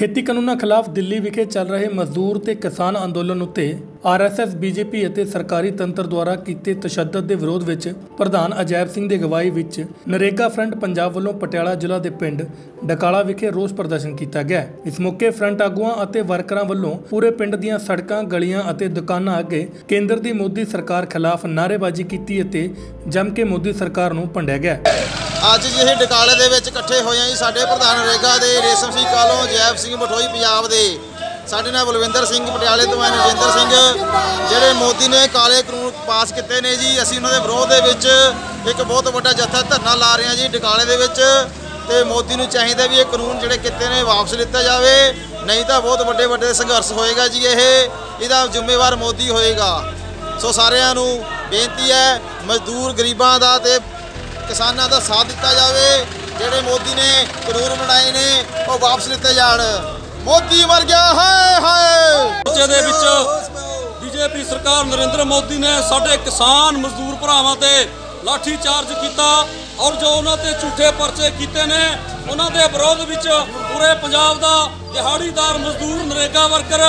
ਖੇਤੀ ਕਾਨੂੰਨਾਂ ਖਿਲਾਫ ਦਿੱਲੀ ਵਿਖੇ ਚੱਲ ਰਹੇ ਮਜ਼ਦੂਰ ਤੇ ਕਿਸਾਨ ਅੰਦੋਲਨ ਉੱਤੇ ਆਰਐਸਐਸ ਬੀਜੇਪੀ ਅਤੇ ਸਰਕਾਰੀ ਤੰਤਰ ਦੁਆਰਾ ਕੀਤੇ ਤਸ਼ੱਦਦ ਦੇ ਵਿਰੋਧ ਵਿੱਚ ਪ੍ਰਧਾਨ ਅਜੈਬ ਸਿੰਘ ਦੀ ਅਗਵਾਈ ਵਿੱਚ ਨਰੇਗਾ ਫਰੰਟ ਪੰਜਾਬ ਵੱਲੋਂ ਪਟਿਆਲਾ ਜ਼ਿਲ੍ਹਾ ਦੇ ਪਿੰਡ ਡਕਾਲਾ ਵਿਖੇ ਰੋਸ ਪ੍ਰਦਰਸ਼ਨ ਕੀਤਾ ਗਿਆ। ਇਸ ਮੌਕੇ ਫਰੰਟ ਆਗੂਆਂ ਅਤੇ ਵਰਕਰਾਂ ਵੱਲੋਂ ਪੂਰੇ ਪਿੰਡ ਦੀਆਂ ਸੜਕਾਂ, ਗਲੀਆਂ ਅਤੇ ਦੁਕਾਨਾਂ ਅੱਗੇ ਕੇਂਦਰ ਦੀ ਮੋਦੀ ਸਰਕਾਰ ਖਿਲਾਫ ਨਾਅਰੇਬਾਜ਼ੀ ਕੀਤੀ ਅਤੇ ਜੰਮ ਕੇ ਮੋਦੀ ਸਰਕਾਰ ਨੂੰ ਭੰਡਿਆ ਗਿਆ। ਅੱਜ ਜਿਹੇ ਡਕਾਲੇ ਦੇ ਵਿੱਚ ਇਕੱਠੇ ਹੋਏ ਆ ਜੀ। ਸਾਡੇ ਪ੍ਰਧਾਨ ਰੇਗਾ ਦੇ ਰੇਸ਼ਮ ਸਿੰਘ ਕਾਲੋਂ, ਜੈਬ ਸਿੰਘ ਮਠੋਈ ਪੰਜਾਬ ਦੇ। ਸਾਡੇ ਨਾਲ ਬਲਵਿੰਦਰ ਸਿੰਘ ਪਟਿਆਲੇ ਤੋਂ ਹੈ ਨਰਿੰਦਰ ਸਿੰਘ। ਜਿਹੜੇ ਮੋਦੀ ਨੇ ਕਾਲੇ ਕਾਨੂੰਨ ਪਾਸ ਕੀਤੇ ਨੇ ਜੀ, ਅਸੀਂ ਉਹਨਾਂ ਦੇ ਵਿਰੋਧ ਦੇ ਵਿੱਚ ਇੱਕ ਬਹੁਤ ਵੱਡਾ ਜੱਥਾ ਧਰਨਾ ਲਾ ਰਹੇ ਹਾਂ ਜੀ, ਡਕਾਲੇ ਦੇ ਵਿੱਚ। ਤੇ ਮੋਦੀ ਨੂੰ ਚਾਹੀਦਾ ਵੀ ਇਹ ਕਾਨੂੰਨ ਜਿਹੜੇ ਕੀਤੇ ਨੇ, ਵਾਪਸ ਲਿੱਤਾ ਜਾਵੇ। ਨਹੀਂ ਤਾਂ ਬਹੁਤ ਵੱਡੇ ਵੱਡੇ ਸੰਘਰਸ਼ ਹੋਏਗਾ ਜੀ ਇਹ। ਇਹਦਾ ਜ਼ਿੰਮੇਵਾਰ ਮੋਦੀ ਹੋਏਗਾ। ਸੋ ਸਾਰਿਆਂ ਨੂੰ ਬੇਨਤੀ ਹੈ, ਮਜ਼ਦੂਰ ਗਰੀਬਾਂ ਦਾ ਤੇ ਕਿਸਾਨਾਂ ਦਾ ਸਾਥ ਦਿੱਤਾ ਜਾਵੇ, ਜਿਹੜੇ ਮੋਦੀ ਨੇ ਕਾਨੂੰਨ ਬਣਾਏ ਨੇ, ਉਹ ਵਾਪਸ ਲਿੱਤੇ ਜਾਣ। ਮੋਦੀ ਮਰ ਗਿਆ ਹਾਏ ਹਾਏ। ਮੋਰਚੇ ਦੇ ਵਿੱਚ ਬੀਜੇਪੀ ਸਰਕਾਰ ਨਰਿੰਦਰ ਮੋਦੀ ਨੇ ਸਾਡੇ ਕਿਸਾਨ ਮਜ਼ਦੂਰ ਭਰਾਵਾਂ ਤੇ ਲਾਠੀ ਚਾਰਜ ਕੀਤਾ ਔਰ ਜੋ ਉਹਨਾਂ ਤੇ ਝੂਠੇ ਪਰਚੇ ਕੀਤੇ ਨੇ, ਉਹਨਾਂ ਦੇ ਵਿਰੋਧ ਵਿੱਚ ਪੂਰੇ ਪੰਜਾਬ ਦਾ ਦਿਹਾੜੀਦਾਰ ਮਜ਼ਦੂਰ ਨਰੇਗਾ ਵਰਕਰ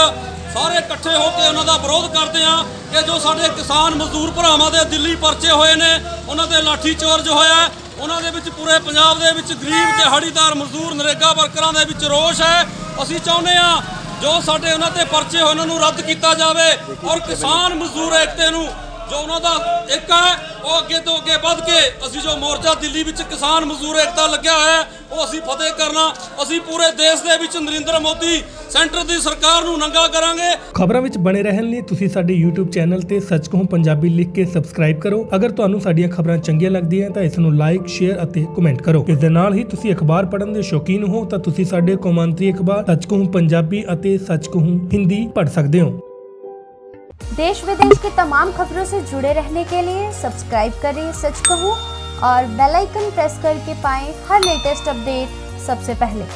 ਸਾਰੇ ਇਕੱਠੇ ਹੋ ਕੇ ਉਹਨਾਂ ਦਾ ਵਿਰੋਧ ਕਰਦੇ ਆ ਕਿ ਜੋ ਸਾਡੇ ਕਿਸਾਨ ਮਜ਼ਦੂਰ ਭਰਾਵਾਂ ਦੇ ਦਿੱਲੀ ਪਰਚੇ ਹੋਏ ਨੇ, ਉਹਨਾਂ ਦੇ ਲਾਠੀ ਚੋਰਜ ਹੋਇਆ ਉਹਨਾਂ ਦੇ ਵਿੱਚ ਪੂਰੇ ਪੰਜਾਬ ਦੇ ਵਿੱਚ ਗਰੀਬ ਦਿਹਾੜੀਦਾਰ ਮਜ਼ਦੂਰ ਨਰੇਗਾ ਵਰਕਰਾਂ ਦੇ ਵਿੱਚ ਰੋਸ਼ ਹੈ। ਅਸੀਂ ਚਾਹੁੰਦੇ ਆ ਜੋ ਸਾਡੇ ਉਹਨਾਂ ਤੇ ਪਰਚੇ ਹੋਏ ਉਹਨਾਂ ਨੂੰ ਰੱਦ ਕੀਤਾ ਜਾਵੇ ਔਰ ਕਿਸਾਨ ਮਜ਼ਦੂਰ ਏਕਤੇ ਨੂੰ ਜੋ ਉਹਨਾਂ ਦਾ ਇੱਕ ਹੈ, ਉਹ ਅੱਗੇ ਤੋਂ ਅੱਗੇ ਵੱਧ ਕੇ ਅਸੀਂ ਜੋ ਮੋਰਚਾ ਦਿੱਲੀ ਵਿੱਚ ਕਿਸਾਨ ਮਜ਼ਦੂਰ ਏਕਤਾ ਲੱਗਿਆ ਹੋਇਆ ਉਹ ਅਸੀਂ ਫਤਿਹ ਕਰਨਾ, ਅਸੀਂ ਪੂਰੇ ਦੇਸ਼ ਦੇ ਵਿੱਚ ਨਰਿੰਦਰ ਮੋਦੀ ਸੈਂਟਰ ਦੀ ਸਰਕਾਰ ਨੂੰ ਨੰਗਾ ਕਰਾਂਗੇ ਖਬਰਾਂ ਵਿੱਚ ਬਣੇ ਰਹਿਣ ਲਈ ਤੁਸੀਂ ਸਾਡੇ YouTube ਚੈਨਲ ਤੇ ਸੱਚ ਕਹੂੰ ਪੰਜਾਬੀ ਲਿਖ ਕੇ ਸਬਸਕ੍ਰਾਈਬ ਕਰੋ ਅਗਰ ਤੁਹਾਨੂੰ ਸਾਡੀਆਂ ਖਬਰਾਂ ਚੰਗੀਆਂ ਲੱਗਦੀਆਂ ਤਾਂ ਇਸ ਨੂੰ ਲਾਈਕ ਸ਼ੇਅਰ ਅਤੇ ਕਮੈਂਟ ਕਰੋ ਇਸ ਦੇ ਨਾਲ ਹੀ ਤੁਸੀਂ ਅਖਬਾਰ ਪੜ੍ਹਨ ਦੇ ਸ਼ੌਕੀਨ ਹੋ ਤਾਂ ਤੁਸੀਂ ਸਾਡੇ ਕੌਮਾਂਤਰੀ ਅਖਬਾਰ ਸੱਚ ਕਹੂੰ ਪੰਜਾਬੀ ਅਤੇ ਸੱਚ ਕਹੂੰ ਹਿੰਦੀ ਪੜ੍ਹ ਸਕਦੇ ਹੋ देश विदेश की तमाम खबरों से जुड़े रहने के लिए सब्सक्राइब करें सच कहूँ और बेल आइकन प्रेस करके पाएं हर लेटेस्ट अपडेट सबसे पहले